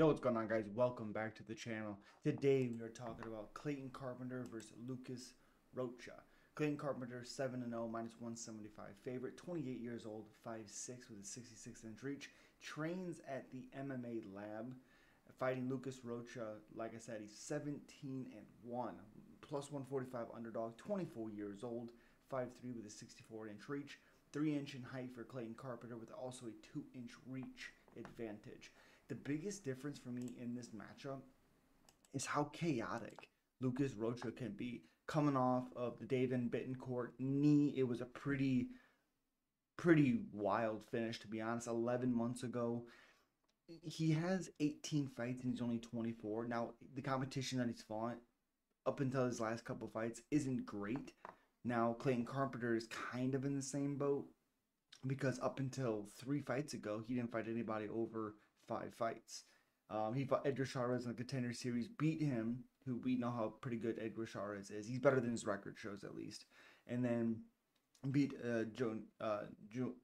Yo, what's going on, guys? Welcome back to the channel. Today we are talking about Clayton Carpenter versus Lucas Rocha. Clayton Carpenter, 7 0, minus 175 favorite, 28 years old, 5'6 with a 66 inch reach, trains at the MMA lab. Fighting Lucas Rocha, like I said, he's 17 and 1, plus 145 underdog, 24 years old, 5'3 with a 64 inch reach, 3 inch in height for Clayton Carpenter with also a 2 inch reach advantage. The biggest difference for me in this matchup is how chaotic Lucas Rocha can be. Coming off of the David Bittencourt knee, it was a pretty, pretty wild finish, to be honest. 11 months ago, he has 18 fights and he's only 24. Now, the competition that he's fought up until his last couple fights isn't great. Now, Clayton Carpenter is kind of in the same boat because up until three fights ago, he didn't fight anybody over five fights. Um, he fought Edgar Chavez in the Contender Series, beat him, who we know how pretty good Edgar Chavez is. He's better than his record shows, at least. And then beat uh, Joe, uh, jo-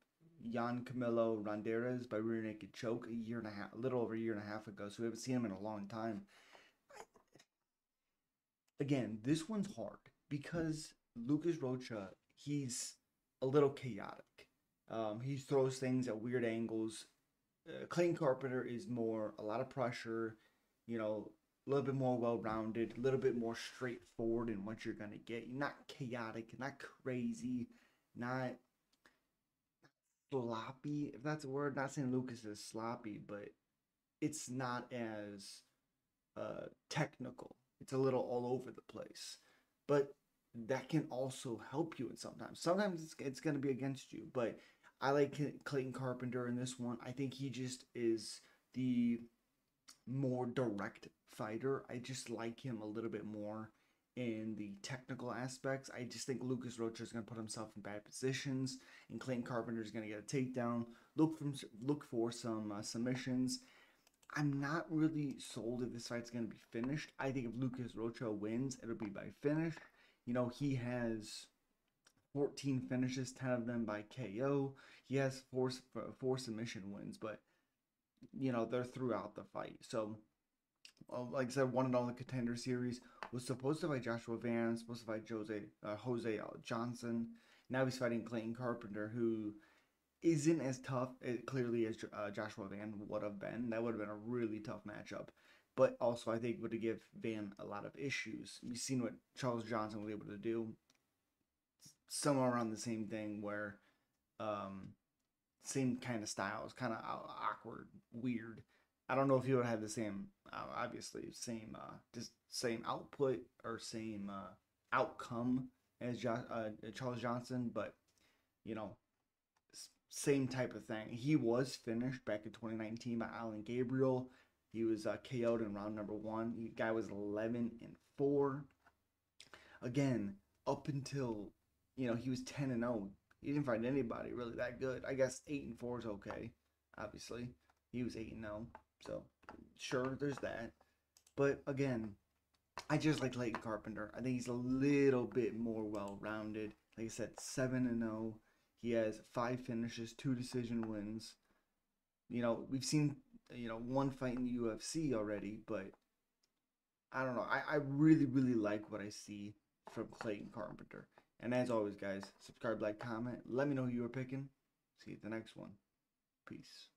Jan Camilo Ronderos by rear naked choke a year and a half, a little over a year and a half ago. So we haven't seen him in a long time. Again, this one's hard because Lucas Rocha, he's a little chaotic. Um, he throws things at weird angles uh, Carpenter is more a lot of pressure, you know, a little bit more well rounded, a little bit more straightforward in what you're gonna get. Not chaotic, not crazy, not sloppy, if that's a word. Not saying Lucas is sloppy, but it's not as uh, technical. It's a little all over the place, but that can also help you. And sometimes, sometimes it's, it's going to be against you, but I like Clayton Carpenter in this one. I think he just is the more direct fighter. I just like him a little bit more in the technical aspects. I just think Lucas Rocha is going to put himself in bad positions, and Clayton Carpenter is going to get a takedown. Look from look for some uh, submissions. I'm not really sold if this fight's going to be finished. I think if Lucas Rocha wins, it'll be by finish. You know, he has 14 finishes, 10 of them by KO. He has four four submission wins, but you know they're throughout the fight. So, like I said, one and all the contender series was supposed to fight Joshua Van, supposed to fight Jose uh, Jose Johnson. Now he's fighting Clayton Carpenter, who isn't as tough uh, clearly as uh, Joshua Van would have been. That would have been a really tough matchup. But also, I think would have give Van a lot of issues. You've seen what Charles Johnson was able to do somewhere around the same thing where um same kind of style. styles kind of awkward weird i don't know if he would have the same uh, obviously same uh just same output or same uh outcome as jo- uh, charles johnson but you know same type of thing he was finished back in 2019 by alan gabriel he was uh, KO'd in round number one. The guy was 11 and 4. Again, up until you know, he was 10 and 0. He didn't find anybody really that good. I guess 8 and 4 is okay, obviously. He was 8 and 0. So, sure, there's that. But again, I just like Clayton Carpenter. I think he's a little bit more well rounded. Like I said, 7 and 0. He has five finishes, two decision wins. You know, we've seen, you know, one fight in the UFC already, but I don't know. I, I really, really like what I see from Clayton Carpenter. And as always, guys, subscribe, like, comment. Let me know who you are picking. See you at the next one. Peace.